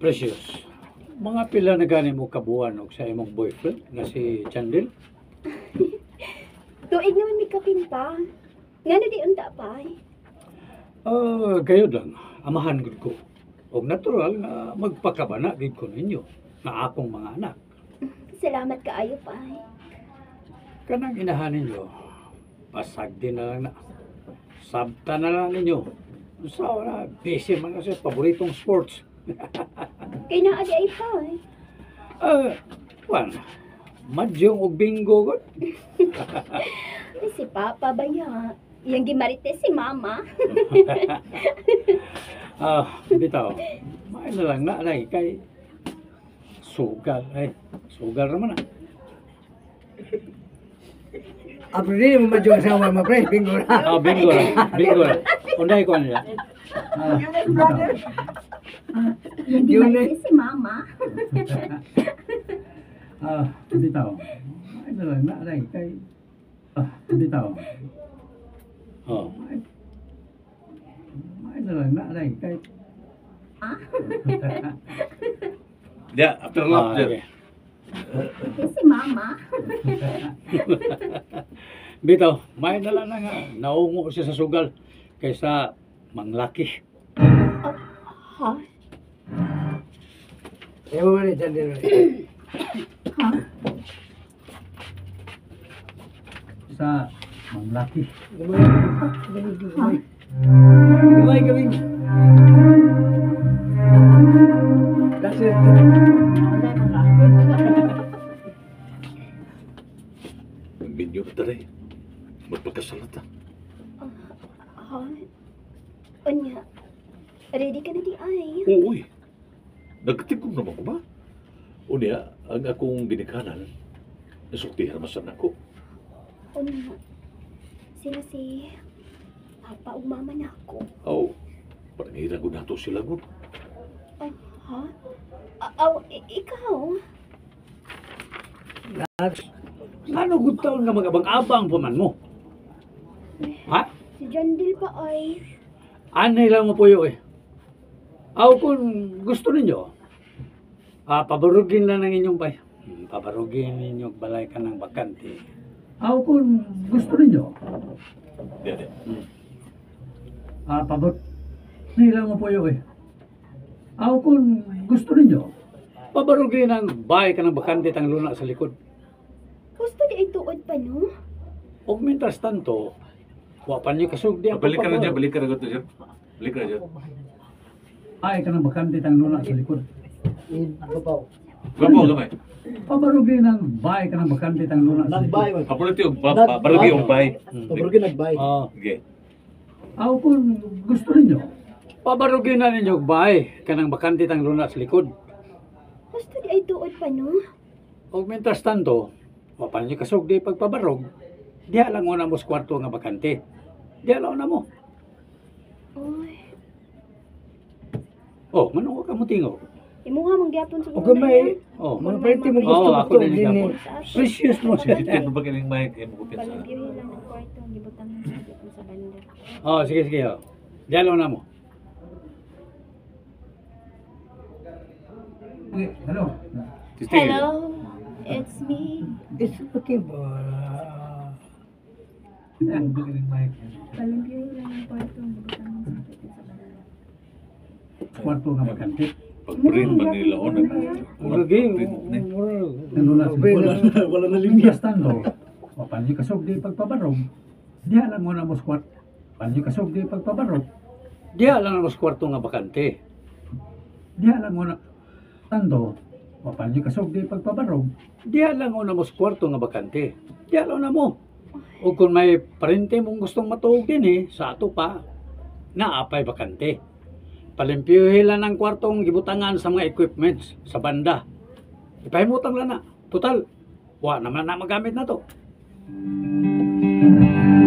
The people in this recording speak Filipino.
Precious. Mga pila na gani mo kabuan og sa imong boyfriend nga si Chandel? Tuig naman may kapinta. Nga na di unta pa eh. Ah, gayud lang. Amahan gud ko. Og natural nga magpakabana gid ko ninyo na akong mga anak. Salamat kaayo pa eh. Kanang inahan ninyo, pasag din na lang na. Sabta na lang ninyo. Sa na, busy man kasi paboritong sports. Kay naa di ay pa eh. Ah, wan. Madyong og bingo gud. Eh, Si Papa ba ya? Yang gimarite si Mama. Ah, bitaw. May na lang na lagi kay sugal ay sugal naman ah. Apre di mo madyo asawa mo pre, bingo na. Ah, bingo lang. Bingo lang. Unday ko nila. Ah, Yang Yun gimarite si Mama. Ah, bitaw. May na lang na lagi kay ah, bitaw. Oh. Na lang na lagi kay Ah? Yeah, after Ah, okay. Eh, si Mama. Bitaw, may na lang na nga. Naungo siya sa sugal kaysa manglaki. Ha? Ewan Chandler. Ha? Sa manglaki. Gumay. Gumay. Gumay kami. That's it. Binyo ka taray. Magpagkasalata. Ha? Unya. Ready ka na di ay. Oo, uy. Nagtigom naman ko ba? Unya, ang akong ginikanan, nasultihan masan ako. Unya. Sila si Papa ug Mama na ako. Aw, panangiran ko na to sila gud. Oh, ha? Aw, i- ikaw? Ano gud taon nga magabang-abang pa man mo? Ha? Si Jandil pa ay. Anay lang mo puyo eh. Aw kung gusto ninyo, ah, pabarugin lang ng inyong bay. Hmm, Pabarugin ninyo balay ka ng bakante. Aw kung gusto ninyo, Di, di. ah, pabor nila mo puyo eh. Aw kung gusto ninyo, pabarugin ng bahay ka ng bakante tang luna sa likod. Gusto di ay tuod pa no? O mientras tanto, wapan niyo kasugdi ang Balik ka na dyan, balik ka na dyan. Balik ka na dyan. Ay ka ng bakante tang luna sa likod. Babaw. Gapo, gamay. Pabarugin ng bahay ka ng bakante tang luna sa likod. Nagbay man. Kapulit yung ba- ba- barangay yung bay. Paborgi nagbay. Ah, Okay. Aw kung gusto ninyo, pabarugin na ninyo og bahay kanang bakante tang luna sa likod. Gusto di ay tuod pa no? Og mientras tanto, wapan niyo kasugdi pagpabarog, diha lang una mo sa kwarto nga bakante. Diha lang una mo. Oy. Oh, manungo ka mo tingo. Imuha mong gyapon sa O gamay. Oh, Mga pwede mo Oo, gusto ako ko din din eh. precious mo siya. Sensitive mo ba kining mic? Kaya mo ko pinsa. Palagyan lang ng kwarto, gibutang mo sa gyapon sa banda. Oh, sige sige. Oh. Diha lang una mo. Hello. Hello, it's me. It's okay ba? Palagyan lang ng kwarto, gibutang mo sa gyapon sa banda. Kwarto nga bakante. Pag-print man nila o nag... Lagi, Tang luna sa likod. Wala na Limpyas tanto. O panyo kasugdi pagpabarog. Diha lang mo sa kwart. Panyo kasugdi pagpabarog. Diha lang mo kwarto nga bakante. Diha lang muna tanto. O panyo kasugdi pagpabarog. Diha lang mo sa kwarto nga bakante. Diha lang na mo. O kung may parente mong gustong matuog din eh, sa ato pa, naapay bakante. Palimpyuhin lang ng kwartong gibutangan sa mga equipments sa banda. Ipahimutang lang na. Total, wa naman na magamit na to.